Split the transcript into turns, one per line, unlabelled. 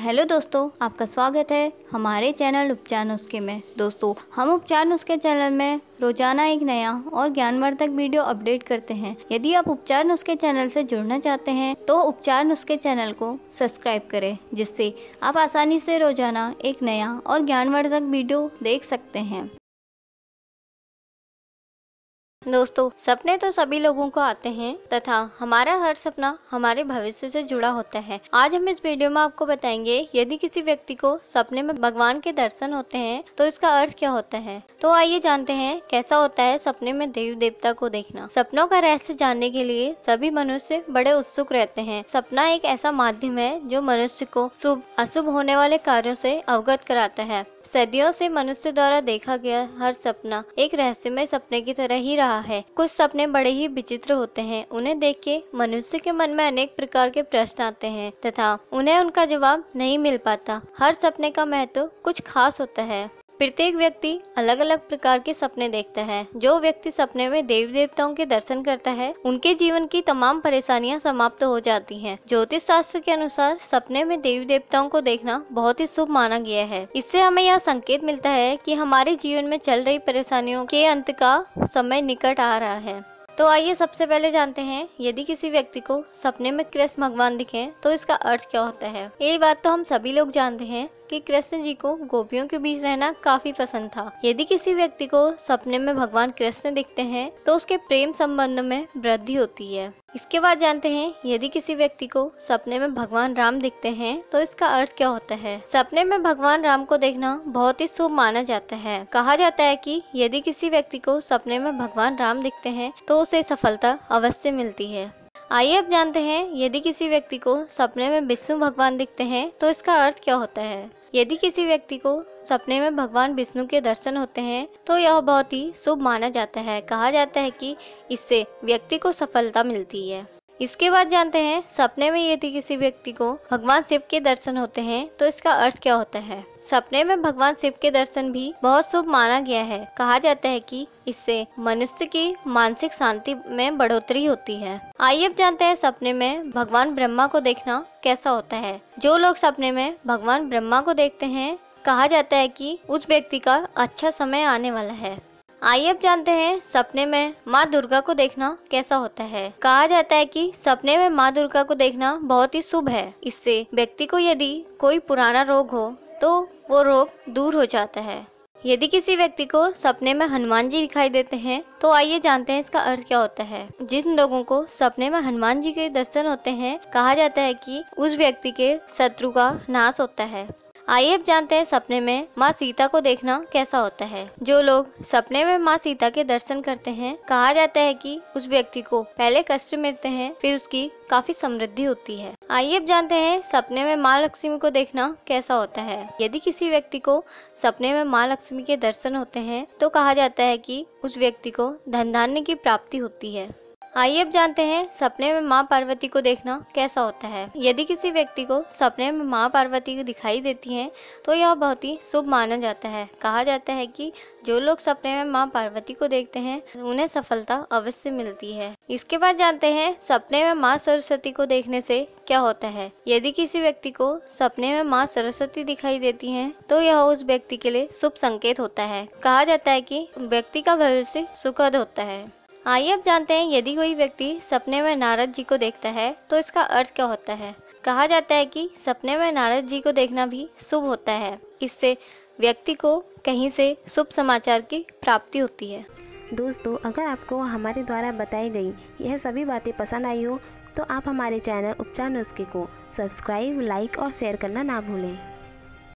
Hello दोस्तों, आपका स्वागत है हमारे चैनल उपचार नुस्खे में। दोस्तों, हम उपचार नुस्खे चैनल में रोज़ाना एक नया और ज्ञानवर्धक वीडियो अपडेट करते हैं। यदि आप उपचार नुस्खे चैनल से जुड़ना चाहते हैं तो उपचार नुस्खे चैनल को सब्सक्राइब करें, जिससे आप आसानी से रोज़ाना एक नया और ज्ञानवर्धक वीडियो देख सकते हैं। दोस्तों, सपने तो सभी लोगों को आते हैं तथा हमारा हर सपना हमारे भविष्य से जुड़ा होता है। आज हम इस वीडियो में आपको बताएँगे, यदि किसी व्यक्ति को सपने में भगवान के दर्शन होते हैं तो इसका अर्थ क्या होता है? तो आइए जानते हैं, कैसा होता है सपने में देव देवता को देखना। सपनों का रहस्य जानने के लिए सभी मनुष्य बड़े उत्सुक रहते हैं। सपना एक ऐसा माध्यम है जो मनुष्य को शुभ, अशुभ होने वाले कार्यो से अवगत कराता है। सदियों से मनुष्य द्वारा देखा गया हर सपना एक रहस्यमय सपने की तरह ही रहा है। कुछ सपने बड़े ही विचित्र होते हैं। उन्हें देख के मनुष्य के मन में अनेक प्रकार के प्रश्न आते हैं तथा उन्हें उनका जवाब नहीं मिल पाता। हर सपने का महत्व कुछ खास होता है। प्रत्येक व्यक्ति अलग अलग प्रकार के सपने देखता है। जो व्यक्ति सपने में देवी देवताओं के दर्शन करता है, उनके जीवन की तमाम परेशानियाँ समाप्त हो जाती हैं। ज्योतिष शास्त्र के अनुसार सपने में देवी देवताओं को देखना बहुत ही शुभ माना गया है। इससे हमें यह संकेत मिलता है कि हमारे जीवन में चल रही परेशानियों के अंत का समय निकट आ रहा है। तो आइए सबसे पहले जानते हैं, यदि किसी व्यक्ति को सपने में कृष्ण भगवान दिखे तो इसका अर्थ क्या होता है? ये बात तो हम सभी लोग जानते हैं कि कृष्ण जी को गोपियों के बीच रहना काफ़ी पसंद था। यदि किसी व्यक्ति को सपने में भगवान कृष्ण दिखते हैं तो उसके प्रेम संबंध में वृद्धि होती है। इसके बाद जानते हैं, यदि किसी व्यक्ति को सपने में भगवान राम दिखते हैं तो इसका अर्थ क्या होता है? सपने में भगवान राम को देखना बहुत ही शुभ माना जाता है। कहा जाता है कि यदि किसी व्यक्ति को सपने में भगवान राम दिखते हैं तो उसे सफलता अवश्य मिलती है। आइए अब जानते हैं, यदि किसी व्यक्ति को सपने में विष्णु भगवान दिखते हैं तो इसका अर्थ क्या होता है? यदि किसी व्यक्ति को सपने में भगवान विष्णु के दर्शन होते हैं तो यह बहुत ही शुभ माना जाता है। कहा जाता है कि इससे व्यक्ति को सफलता मिलती है। इसके बाद जानते हैं, सपने में यदि किसी व्यक्ति को भगवान शिव के दर्शन होते हैं तो इसका अर्थ क्या होता है? सपने में भगवान शिव के दर्शन भी बहुत शुभ माना गया है। कहा जाता है कि इससे मनुष्य की मानसिक शांति में बढ़ोतरी होती है। आइए अब जानते हैं, सपने में भगवान ब्रह्मा को देखना कैसा होता है। जो लोग सपने में भगवान ब्रह्मा को देखते हैं, कहा जाता है कि उस व्यक्ति का अच्छा समय आने वाला है। आइए अब जानते हैं सपने में माँ दुर्गा को देखना कैसा होता है। कहा जाता है कि सपने में माँ दुर्गा को देखना बहुत ही शुभ है। इससे व्यक्ति को यदि कोई पुराना रोग हो तो वो रोग दूर हो जाता है। यदि किसी व्यक्ति को सपने में हनुमान जी दिखाई देते हैं तो आइए जानते हैं इसका अर्थ क्या होता है। जिन लोगों को सपने में हनुमान जी के दर्शन होते हैं, कहा जाता है कि उस व्यक्ति के शत्रु का नाश होता है। आइए अब जानते हैं सपने में माँ सीता को देखना कैसा होता है। जो लोग सपने में माँ सीता के दर्शन करते हैं, कहा जाता है कि उस व्यक्ति को पहले कष्ट मिलते हैं, फिर उसकी काफ़ी समृद्धि होती है। आइए अब जानते हैं सपने में माँ लक्ष्मी को देखना कैसा होता है। यदि किसी व्यक्ति को सपने में माँ लक्ष्मी के दर्शन होते हैं तो कहा जाता है कि उस व्यक्ति को धन धान्य की प्राप्ति होती है। आइए अब जानते हैं सपने में माँ पार्वती को देखना कैसा होता है। यदि किसी व्यक्ति को सपने में माँ पार्वती को दिखाई देती हैं तो यह बहुत ही शुभ माना जाता है। कहा जाता है कि जो लोग सपने में माँ पार्वती को देखते हैं उन्हें सफलता अवश्य मिलती है। इसके बाद जानते हैं सपने में माँ सरस्वती को देखने से क्या होता है। यदि किसी व्यक्ति को सपने में माँ सरस्वती दिखाई देती हैं, तो यह उस व्यक्ति के लिए शुभ संकेत होता है। कहा जाता है कि व्यक्ति का भविष्य सुखद होता है। आइए अब जानते हैं, यदि कोई व्यक्ति सपने में नारद जी को देखता है तो इसका अर्थ क्या होता है? कहा जाता है कि सपने में नारद जी को देखना भी शुभ होता है। इससे व्यक्ति को कहीं से शुभ समाचार की प्राप्ति होती है।
दोस्तों, अगर आपको हमारे द्वारा बताई गई यह सभी बातें पसंद आई हो तो आप हमारे चैनल उपचार नुस्खे को सब्सक्राइब, लाइक और शेयर करना ना भूलें।